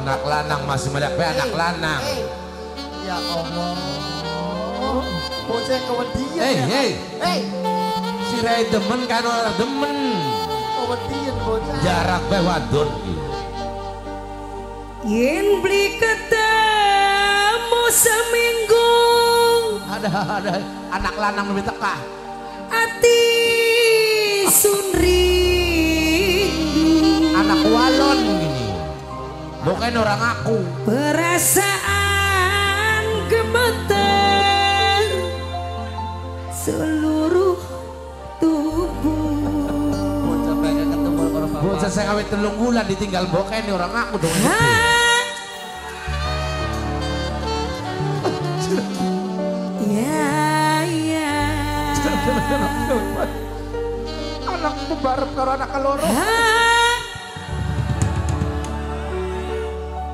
Anak lanang masih melihat be anak lanang. Eh, Ya Allah. Bocah kewedian. Hei, ya. hei. Hei, Si Rai demen kan orang demen. kewedian bocah. Jarak be wadon iki. Yen beli ketemu seminggu Ada ada anak lanang lebih teka. Ati sunrindu Bukan orang aku. Perasaan gemeter Seluruh tubuh Bocah pengen ketemu karo bapak. Bocah saya kawin telung bulan ditinggal boken orang aku dong. Ya, ya Anakmu bareng karo anak keloro.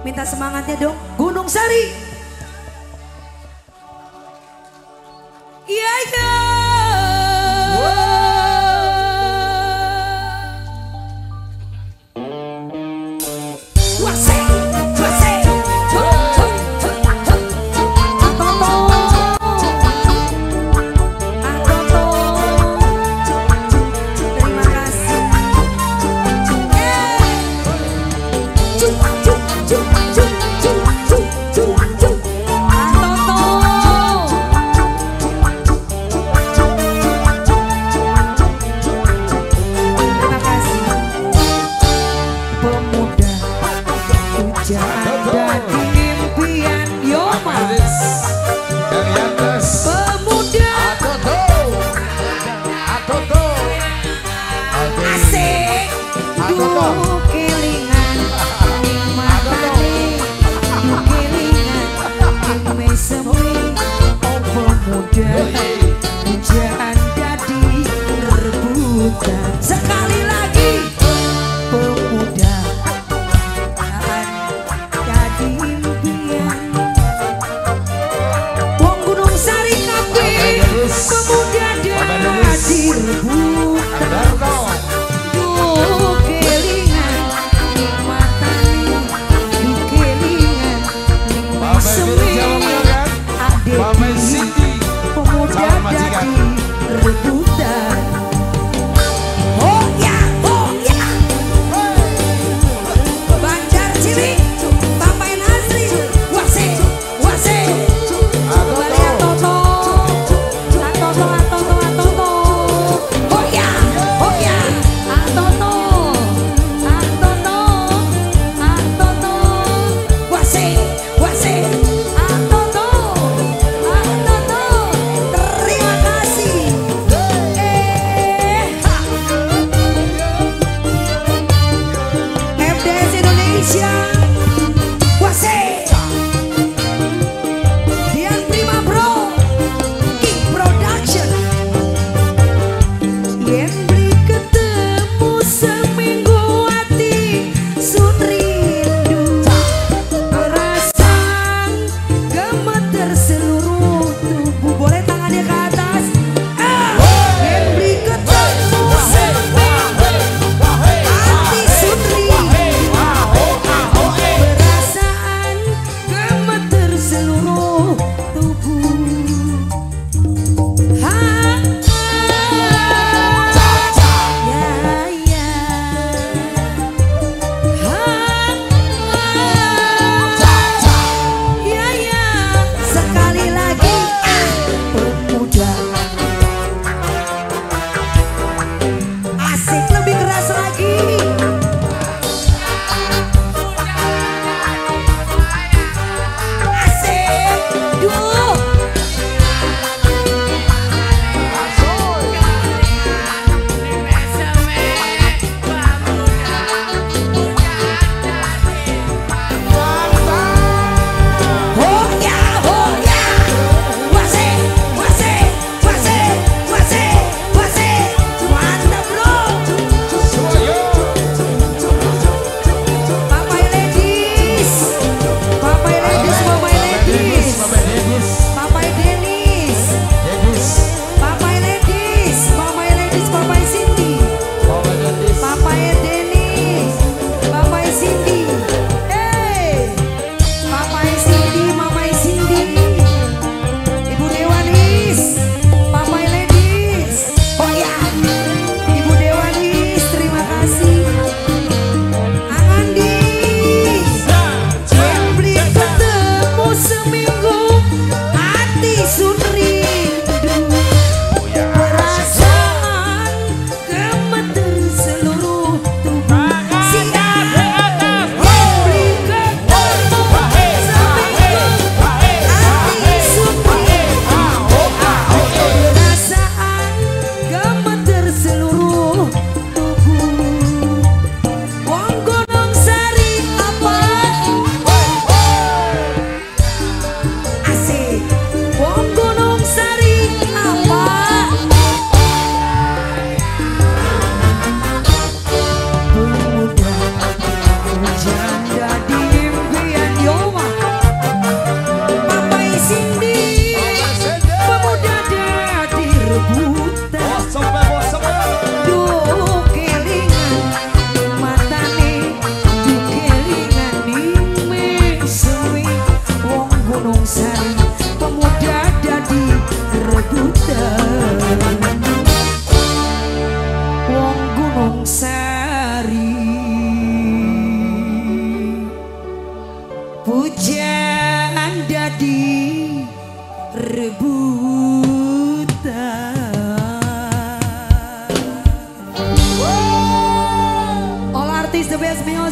Minta semangatnya dong. Gunung Sari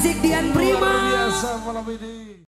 music Dian Prima Biasa malam ini.